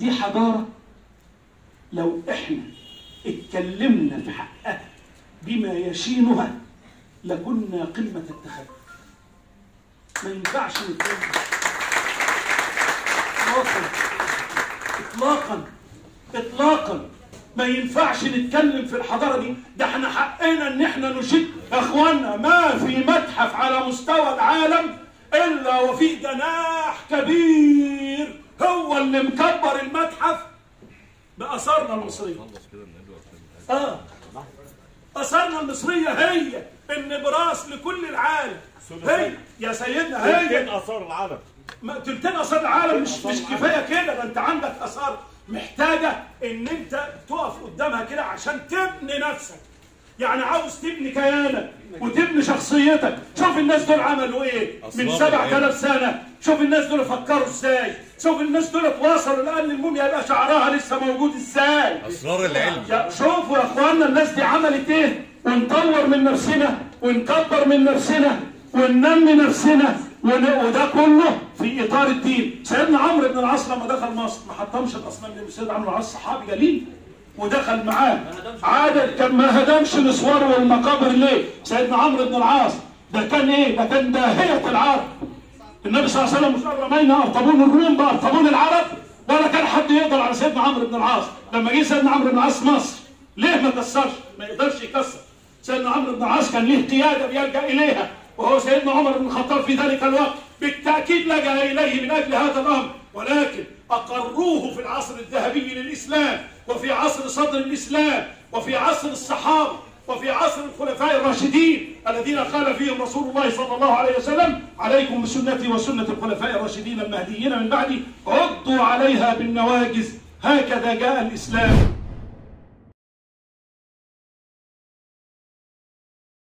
دي حضارة لو إحنا اتكلمنا في حقها بما يشينها لكنا قمة التخلف. ما ينفعش نتكلم. اطلاقا. اطلاقا. اطلاقا. ما ينفعش نتكلم في الحضارة دي. ده إحنا حقنا إن إحنا نشد يا اخوانا ما في متحف على مستوى العالم إلا وفي جناح كبير. هو اللي مكبر المتحف باثارنا المصرية. آه. اثارنا المصرية هي النبراس لكل العالم. هي يا سيدنا هي. فين آثار العالم. ما تلتين آثار العالم مش مش كفاية كده ده أنت عندك آثار محتاجة إن أنت تقف قدامها كده عشان تبني نفسك. يعني عاوز تبني كيانك وتبني شخصيتك. شوف الناس دول عملوا إيه من أسرار 7000 سنة. شوف الناس دول فكروا إزاي. شوف الناس دول تواصلوا لأن الموميا يبقى شعرها لسه موجود إزاي. أسرار العلم. شوفوا يا اخوانا الناس دي عملت إيه. ونطور من نفسنا ونكبر من نفسنا وننمي نفسنا ون- وده كله في إطار الدين. سيدنا عمرو بن العاص لما دخل مصر ما حطمش الأصنام لأن سيدنا عمرو بن العاص صحابي جليل. ودخل معاه. عادل كان ما هدمش الاسوار والمقابر ليه؟ سيدنا عمرو بن العاص. ده كان إيه؟ ده كان داهية العرب. النبي صلى الله عليه وسلم رمينا أرطبون الروم بأرطبون العرب ولا كان حد يقدر على سيدنا عمرو بن العاص. لما جه سيدنا عمرو بن العاص مصر ليه ما كسرش؟ ما يقدرش يكسر. سيدنا عمرو بن العاص كان ليه قيادة بيلجأ إليها. وهو سيدنا عمر بن الخطاب في ذلك الوقت بالتأكيد لجأ إليه من أجل هذا الأمر. ولكن أقروه في العصر الذهبي للإسلام. وفي عصر صدر الإسلام وفي عصر الصحابة وفي عصر الخلفاء الراشدين الذين قال فيهم رسول الله صلى الله عليه وسلم عليكم بسنتي وسنة الخلفاء الراشدين المهديين من بعدي عضوا عليها بالنواجز هكذا جاء الإسلام.